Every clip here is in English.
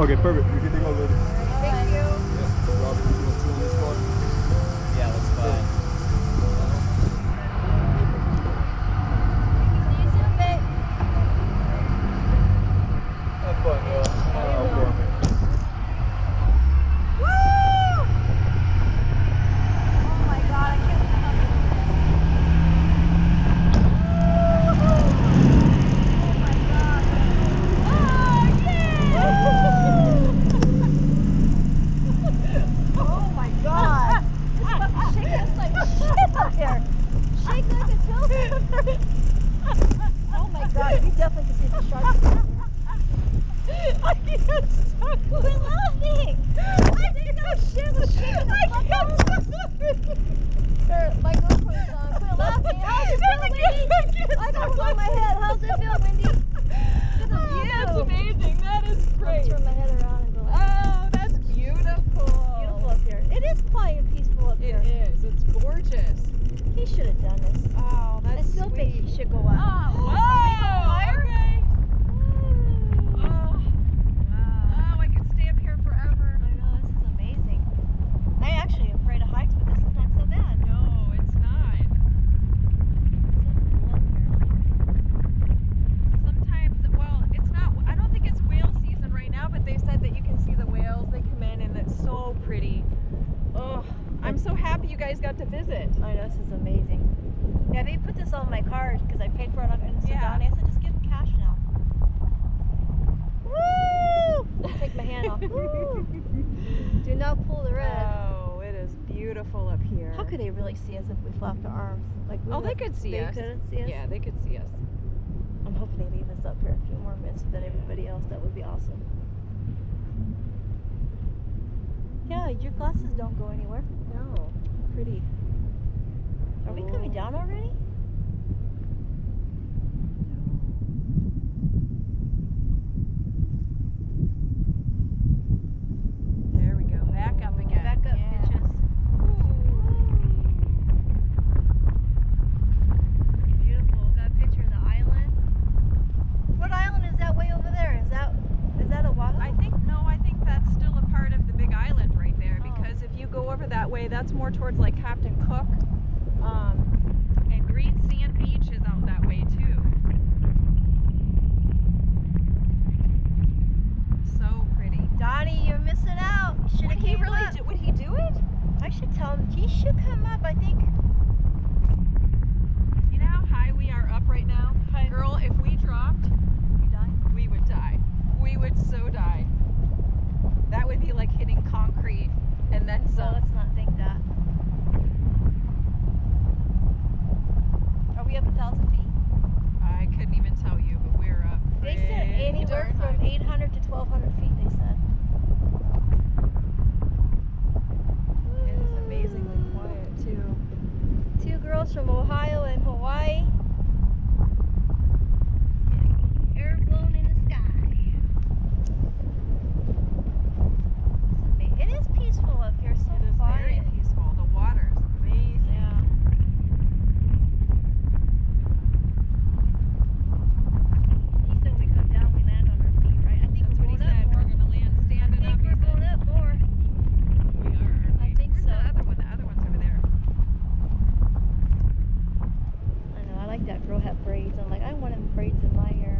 Okay, perfect. We can already. Thank you. Yeah. Robert, you want to on this spot? Yeah, that's fine. See you soon, babe. Have fun, y'all. I'll go on there. Woo! Oh my god, I can't Oh my god. Oh, yeah! oh my god. This fucking shaking us like shit up here. Shake like a tilted. oh my god, you definitely can see the shark. I can't stop. We're laughing. I didn't know shit was shaking the fuck out. Here, my GoPro is on. Quit laughing. How's it feel, Wendy? I got one on my head. How's it feel, Wendy? Look at the view. That's amazing. That is I'll great. turn my head around and go like, Oh, that's beautiful. beautiful up here. It is quiet and peaceful up It here. is. It's gorgeous. He should have done this. Oh, I that's still sweet. think he should go up. Oh, Are we wow. going higher? Okay. Oh, Wow. oh, I could stay up here forever. I know, this is amazing. I actually am afraid of heights, but this is not so bad. No, it's not. So cool up here. Sometimes, well, it's not. I don't think it's whale season right now, but they said that you can see the whales. They come in, and it's so pretty. Oh, I'm so happy you guys got to visit. I know, this is amazing. Yeah, they put this on my card because I paid for it on in Yeah. I said, just give them cash now. Woo! Take my hand off. Woo! Do not pull the red. Oh, it is beautiful up here. How could they really see us if we flapped our arms? Like we Oh, they could see they us. couldn't see us. Yeah, they could see us. I'm hoping they leave us up here a few more minutes than everybody else. That would be awesome. Yeah, your glasses don't go anywhere. No, pretty. Are we coming oh. down already? There we go. Back up again. Back up, yeah. bitches. Beautiful. Got a picture of the island. What island is that way over there? Is that is that a Oahu? I think no, I think that's still a part of the big island right there Oh. because if you go over that way, that's more towards like Captain Cook. Um, and Green Sand Beach is out that way too. So pretty. Donnie, you're missing out. Should Would he really up. do, would he do it? I should tell him. He should come up. I think. You know how high we are up right now? Girl, if we dropped, we would die. We would so die. That would be like hitting concrete and then So some. let's not think that. Are we up a thousand feet? I couldn't even tell you, but we're up. They said pretty anywhere darn from 800 to 1200 feet. They said. It is amazingly quiet too. Two girls from Ohio and Hawaii. Air blown in the sky. It's ama- It is peaceful up here. So It is quiet. very peaceful. The water is amazing. Yeah. He said we come down, we land on our feet, right? I think That's we're what he going said. up more. We're gonna land I standing think up. we're he said. going up more. We are. aren't I we? think Where's so. The other one. The other one's over there. I know. I like that girl had braids. I'm like, I want them braids in my hair.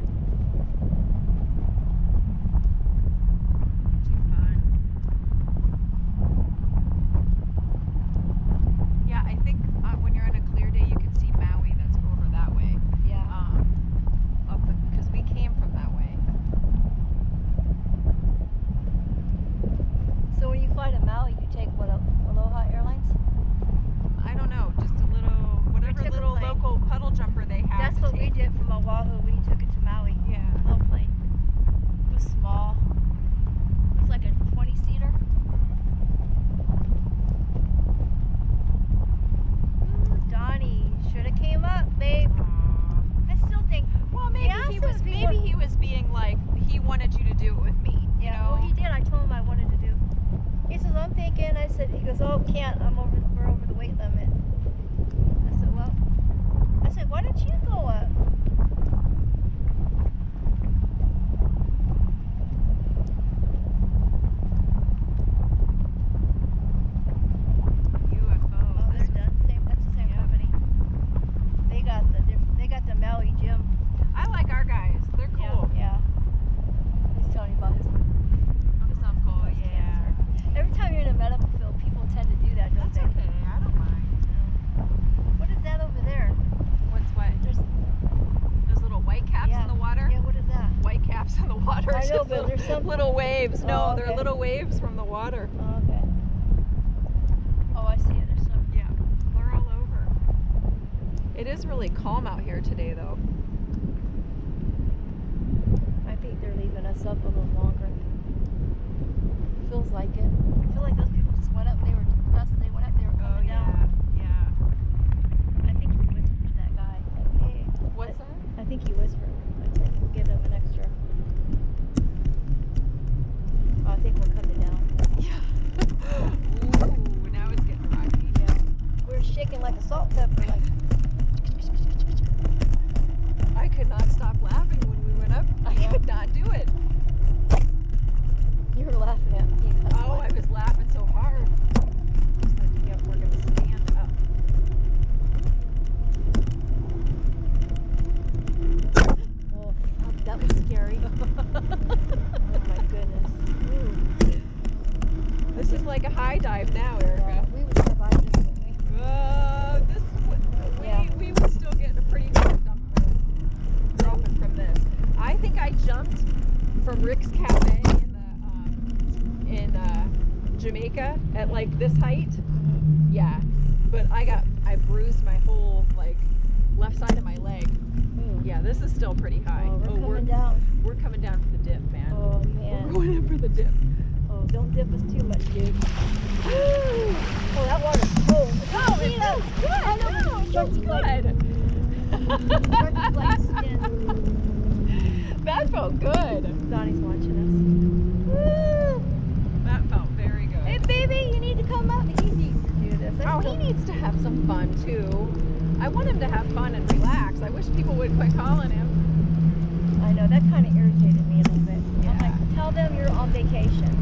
Too fun. Yeah, I think uh, when you're on a clear day, you can see Maui. That's over that way. Yeah. Um, up because we came from that way. So when you fly to Maui, you take what Aloha Airlines? I don't know, just a little whatever a little local puddle jumper they have. That's what we did from Oahu. We took it to Maui. Yeah. Little plane. It was small. It was like a 20 seater. Donnie should have came up, babe. I still think. Well, maybe asked he him was if he maybe wa- he was being like he wanted you to do it with me. You Yeah. know. Well, he did. I told him I wanted to do. He says, I'm thinking. I said, he goes, oh, can't. I'm over. We're over the weight limit. I said, well. I said, why don't you go up? water. I know, just but there's some- little waves. No, Oh, they're little waves from the water. Oh, okay. Oh, I see it. There's some. Yeah, they're all over. It is really calm out here today, though. I think they're leaving us up a little longer. Feels like it. I feel like those people just went up. They were as they went up. They were coming. Oh, yeah. I think he whispered to that guy. Like, hey. What's that? I think he whispered. I think we'll give him an extra. Oh, I think we're coming down. Yeah. Ooh, now it's getting rocky. Yeah. We were shaking like a salt pepper. Like. I could not stop laughing when we went up. I Yeah. could not do it. You were laughing at me. That's Oh, why. I was laughing so hard. It's like, yep, we're gonna stand up. Oh, that was scary. oh my goodness. Ooh. This is like a high dive now, Erica. Yeah, we would survive this, wouldn't we? Uh, this we, Yeah. we would still get a pretty good dump dropping from this. I think I jumped from Rick's Cafe in the um, in uh, Jamaica at like this height. Yeah, but I got I bruised my whole like left side of my leg. Ooh. Yeah, this is still pretty high. Oh, we're oh, coming we're, down. we're coming down for the dip, We're going in for the dip. Oh, don't dip us too much, dude. oh, that water's cold. Oh, see that? Good. I know, No, it feels like, good. like skin. that felt good. Donnie's watching us. That felt very good. Hey, baby, you need to come up. He needs to do this. I Oh, he needs to have some fun too. I want him to have fun and relax. I wish people would quit calling him. I know that vacation.